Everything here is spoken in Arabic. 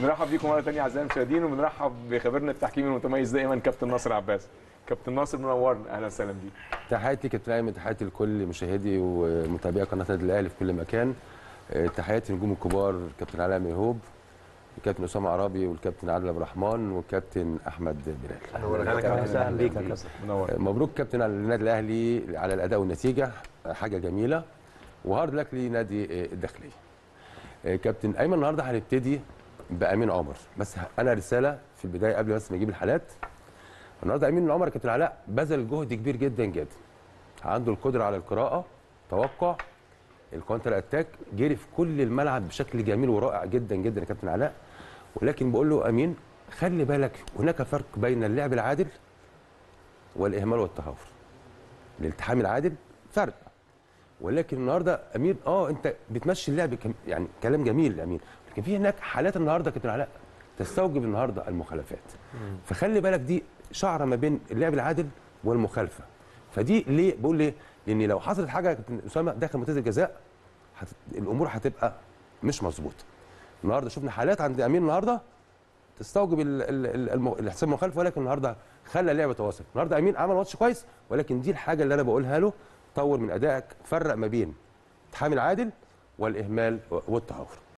نرحب بيكم مرة ثانية أعزائي المشاهدين وبنرحب بخبيرنا التحكيمي المتميز دائما كابتن ناصر عباس. كابتن ناصر منورنا أهلا وسهلا بيك. تحياتي كابتن أيمن تحياتي لكل مشاهدي ومتابعي قناة النادي الاهلي في كل مكان. آه، تحياتي للنجوم الكبار كابتن علاء ميهوب الكابتن أسامة عرابي والكابتن عادل عبد الرحمن والكابتن أحمد بلال. أهلا وسهلا بيك يا كابتن. منور. آه، مبروك كابتن على النادي الأهلي على الأداء والنتيجة. آه، حاجة جميلة. و hard luck لنادي الداخليه كابتن أيمن النهارده هنبتدي بأمين عمر. بس أنا رسالة في البداية قبل بس ما أجيب الحالات. النهارده أمين عمر كابتن علاء بذل جهد كبير جدا جدا. عنده القدرة على القراءة توقع ال counter attack جري في كل الملعب بشكل جميل ورائع جدا جدا يا كابتن علاء. ولكن بقول له أمين خلي بالك هناك فرق بين اللعب العادل والإهمال والتهور الالتحام العادل فرق. ولكن النهارده أمين آه أنت بتمشي اللعب يعني كلام جميل أمين. لكن في هناك حالات النهارده كابتن علاء تستوجب النهارده المخالفات. فخلي بالك دي شعره ما بين اللعب العادل والمخالفة. فدي ليه؟ بقول ليه؟ لأن لو حصلت حاجة يا كابتن أسامة داخل منتدى الجزاء هت... الأمور هتبقى مش مظبوطة. النهارده شفنا حالات عند أمين النهارده تستوجب الحساب المخالف ولكن النهارده خلى اللعبه تواصل النهارده أمين عمل ماتش كويس ولكن دي الحاجة اللي أنا بقولها له طور من أدائك فرق ما بين التحام العادل والإهمال والتهور.